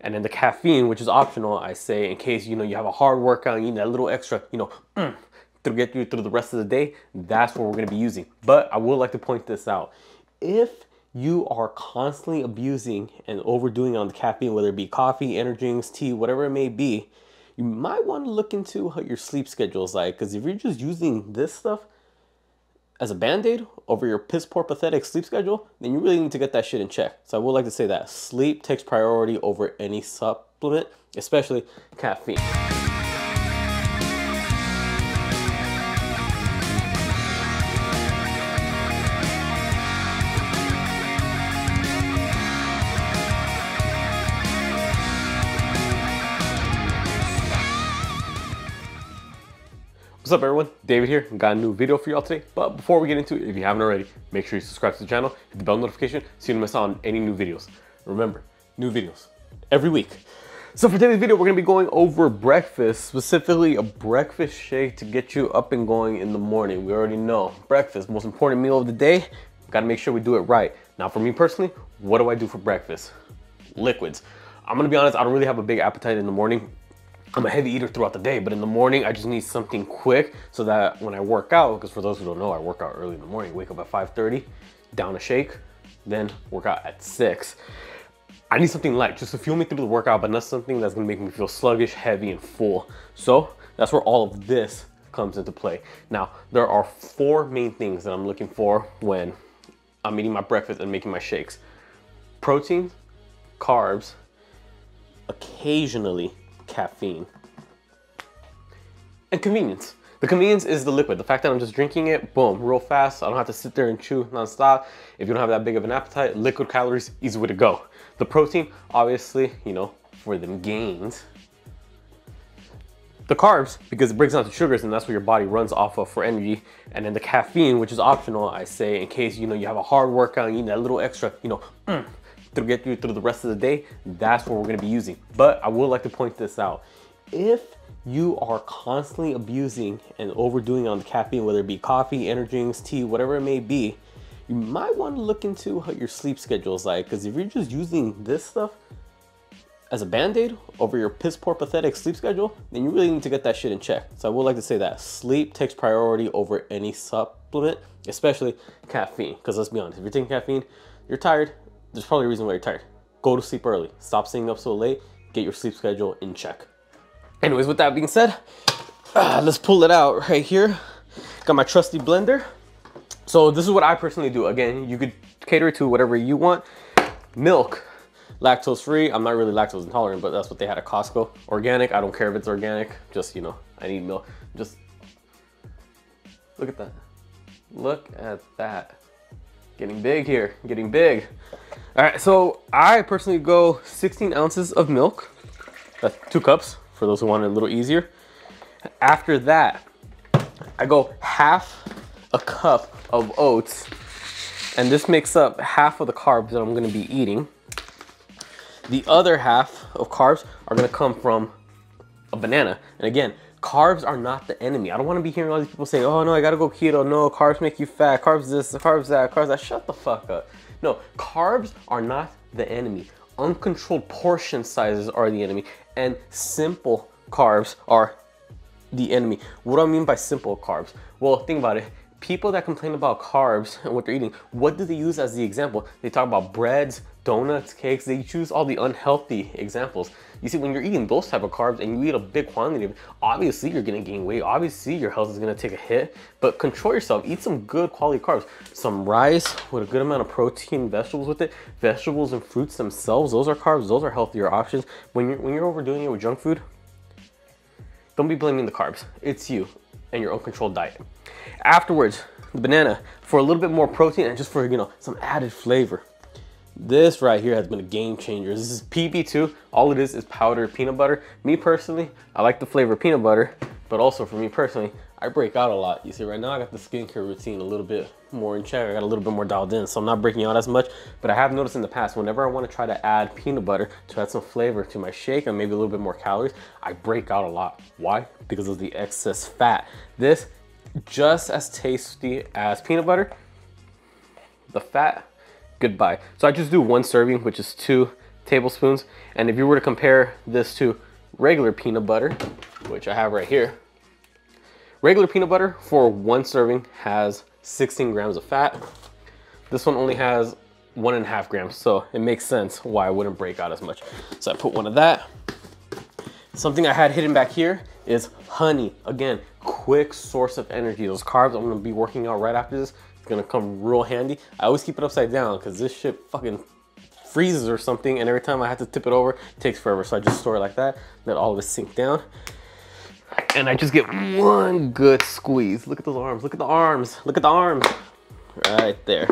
And then the caffeine, which is optional, I say in case, you know, you have a hard workout and you need that little extra, you know, mm, to get you through the rest of the day, that's what we're gonna be using. But I would like to point this out. If you are constantly abusing and overdoing on the caffeine, whether it be coffee, energy drinks, tea, whatever it may be, you might want to look into what your sleep schedule is like. Because if you're just using this stuff as a band-aid over your piss poor pathetic sleep schedule, then you really need to get that shit in check. So I would like to say that sleep takes priority over any supplement, especially caffeine. What's up everyone, David here, got a new video for y'all today. But before we get into it, if you haven't already, make sure you subscribe to the channel, hit the bell notification so you don't miss out on any new videos. Remember, new videos every week. So for today's video, we're gonna be going over breakfast, specifically a breakfast shake to get you up and going in the morning. We already know, breakfast, most important meal of the day, gotta make sure we do it right. Now for me personally, what do I do for breakfast? Liquids. I'm gonna be honest, I don't really have a big appetite in the morning. I'm a heavy eater throughout the day, but in the morning, I just need something quick so that when I work out, because for those who don't know, I work out early in the morning, wake up at 5.30, down a shake, then work out at six. I need something light just to fuel me through the workout, but not something that's gonna make me feel sluggish, heavy, and full. So that's where all of this comes into play. Now, there are four main things that I'm looking for when I'm eating my breakfast and making my shakes. Protein, carbs, occasionally caffeine. And convenience. The convenience is the liquid. The fact that I'm just drinking it, boom, real fast. I don't have to sit there and chew nonstop. If you don't have that big of an appetite, liquid calories, easy way to go. The protein, obviously, you know, for them gains. The carbs, because it breaks down to sugars and that's what your body runs off of for energy. And then the caffeine, which is optional, I say, in case, you know, you have a hard workout and you need that little extra, you know, mm, to get you through the rest of the day, that's what we're gonna be using. But I would like to point this out. If you are constantly abusing and overdoing on the caffeine, whether it be coffee, energy drinks, tea, whatever it may be, you might want to look into what your sleep schedule is like. Because if you're just using this stuff as a band-aid over your piss poor pathetic sleep schedule, then you really need to get that shit in check. So I would like to say that sleep takes priority over any supplement, especially caffeine. Because let's be honest, if you're taking caffeine, you're tired, there's probably a reason why you're tired. Go to sleep early. Stop staying up so late. Get your sleep schedule in check. Anyways, with that being said, uh, let's pull it out right here. Got my trusty blender. So this is what I personally do. Again, you could cater to whatever you want. Milk, lactose free. I'm not really lactose intolerant, but that's what they had at Costco. Organic, I don't care if it's organic. Just, you know, I need milk. Just look at that. Look at that. Getting big here, getting big. All right, so I personally go 16 ounces of milk. That's two cups for those who want it a little easier. After that, I go half a cup of oats, and this makes up half of the carbs that I'm gonna be eating. The other half of carbs are gonna come from a banana. And again, carbs are not the enemy. I don't want to be hearing all these people say, oh no, I gotta go keto. No, carbs make you fat. Carbs this, carbs that, carbs that. Shut the fuck up. No, carbs are not the enemy. Uncontrolled portion sizes are the enemy. And simple carbs are the enemy. What do I mean by simple carbs? Well, think about it people that complain about carbs and what they're eating, what do they use as the example? They talk about breads, donuts, cakes, they choose all the unhealthy examples. You see, when you're eating those type of carbs and you eat a big quantity of obviously you're gonna gain weight, obviously your health is gonna take a hit, but control yourself, eat some good quality carbs. Some rice with a good amount of protein, vegetables with it, vegetables and fruits themselves, those are carbs, those are healthier options. When you're, when you're overdoing it with junk food, don't be blaming the carbs, it's you and your uncontrolled diet. Afterwards, the banana for a little bit more protein and just for, you know, some added flavor. This right here has been a game changer. This is PB2. All it is is powdered peanut butter. Me personally, I like the flavor peanut butter, but also for me personally, I break out a lot. You see right now I got the skincare routine a little bit more in check. I got a little bit more dialed in, so I'm not breaking out as much. But I have noticed in the past, whenever I want to try to add peanut butter to add some flavor to my shake and maybe a little bit more calories, I break out a lot. Why? Because of the excess fat. This just as tasty as peanut butter. The fat, goodbye. So I just do one serving, which is two tablespoons. And if you were to compare this to regular peanut butter, which I have right here, regular peanut butter for one serving has 16 grams of fat. This one only has one and a half grams, so it makes sense why I wouldn't break out as much. So I put one of that. Something I had hidden back here is honey. Again, quick source of energy. Those carbs, I'm gonna be working out right after this. Gonna come real handy. I always keep it upside down because this shit fucking freezes or something and every time I have to tip it over, it takes forever. So I just store it like that, let all of it sink down. And I just get one good squeeze. Look at those arms, look at the arms, look at the arms. Right there.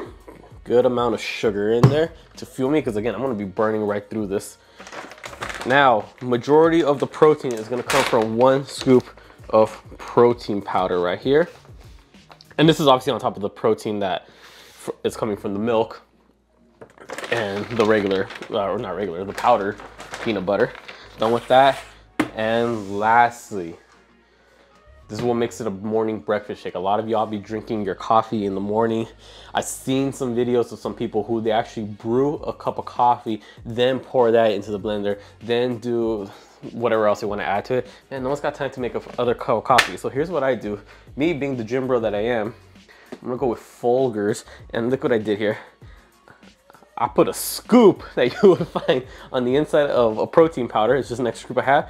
Good amount of sugar in there to fuel me because again, I'm gonna be burning right through this. Now, majority of the protein is gonna come from one scoop of protein powder right here. And this is obviously on top of the protein that is coming from the milk and the regular, uh, or not regular, the powder peanut butter. Done with that. And lastly, this is what makes it a morning breakfast shake. A lot of y'all be drinking your coffee in the morning. I've seen some videos of some people who they actually brew a cup of coffee, then pour that into the blender, then do whatever else you want to add to it. And no one's got time to make another cup of coffee. So here's what I do. Me being the gym bro that I am, I'm gonna go with Folgers. And look what I did here. I put a scoop that you would find on the inside of a protein powder. It's just an extra scoop I have.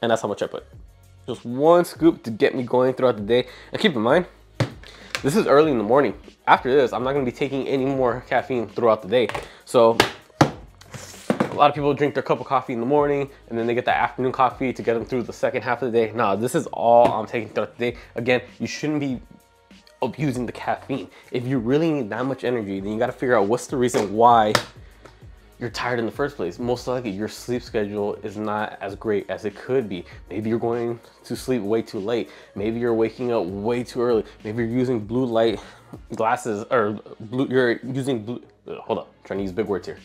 And that's how much I put. Just one scoop to get me going throughout the day. And keep in mind, this is early in the morning. After this, I'm not gonna be taking any more caffeine throughout the day. So a lot of people drink their cup of coffee in the morning and then they get that afternoon coffee to get them through the second half of the day. No, this is all I'm taking throughout the day. Again, you shouldn't be abusing the caffeine. If you really need that much energy, then you gotta figure out what's the reason why you're tired in the first place. Most likely your sleep schedule is not as great as it could be. Maybe you're going to sleep way too late. Maybe you're waking up way too early. Maybe you're using blue light glasses or blue, you're using blue, hold up, I'm trying to use big words here.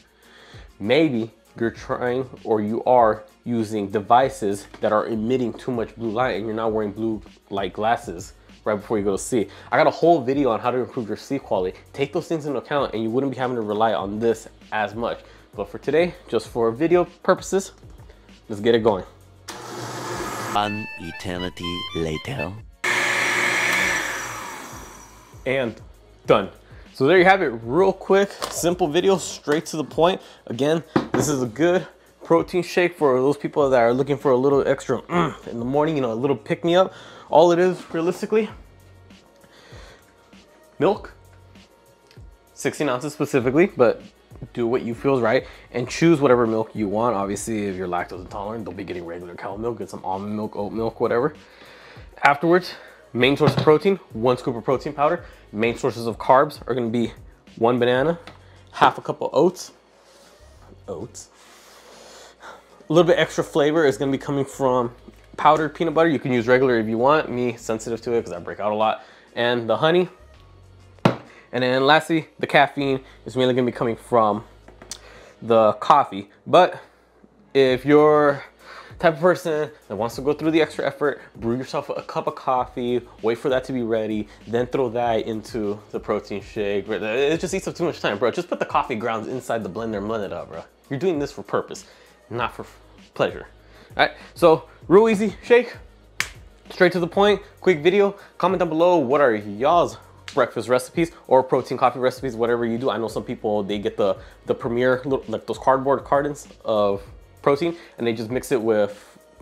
Maybe you're trying or you are using devices that are emitting too much blue light and you're not wearing blue light glasses right before you go to sleep. I got a whole video on how to improve your sleep quality. Take those things into account and you wouldn't be having to rely on this as much. But for today, just for video purposes, let's get it going. One eternity later. And done. So there you have it, real quick, simple video, straight to the point. Again, this is a good protein shake for those people that are looking for a little extra mm, in the morning, you know, a little pick me up. All it is realistically, milk, 16 ounces specifically, but do what you feel is right and choose whatever milk you want. Obviously, if you're lactose intolerant, don't be getting regular cow milk, get some almond milk, oat milk, whatever. Afterwards, main source of protein, one scoop of protein powder. Main sources of carbs are gonna be one banana, half a cup of oats, oats. A little bit extra flavor is gonna be coming from powdered peanut butter. You can use regular if you want. Me, sensitive to it because I break out a lot. And the honey. And then lastly, the caffeine is mainly gonna be coming from the coffee. But if you're type of person that wants to go through the extra effort, brew yourself a cup of coffee, wait for that to be ready, then throw that into the protein shake. It just eats up too much time, bro. Just put the coffee grounds inside the blender and blend it up, bro. You're doing this for purpose, not for pleasure. All right, so real easy shake, straight to the point, quick video. Comment down below what are y'all's breakfast recipes or protein coffee recipes, whatever you do. I know some people, they get the, the premier, like those cardboard cartons of protein and they just mix it with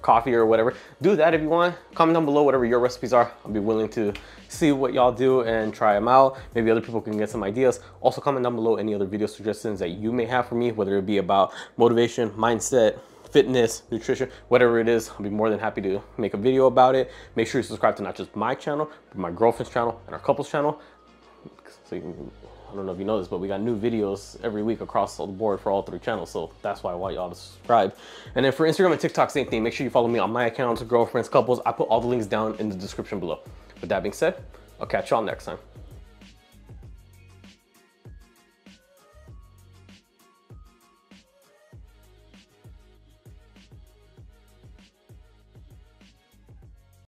coffee or whatever. Do that if you want. Comment down below whatever your recipes are. I'll be willing to see what y'all do and try them out. Maybe other people can get some ideas. Also comment down below any other video suggestions that you may have for me, whether it be about motivation, mindset, fitness, nutrition, whatever it is, I'll be more than happy to make a video about it. Make sure you subscribe to not just my channel, but my girlfriend's channel and our couple's channel. So you can, I don't know if you know this, but we got new videos every week across the board for all three channels. So that's why I want y'all to subscribe. And then for Instagram and TikTok, same thing. Make sure you follow me on my accounts, girlfriends, couples. I put all the links down in the description below. With that being said, I'll catch y'all next time.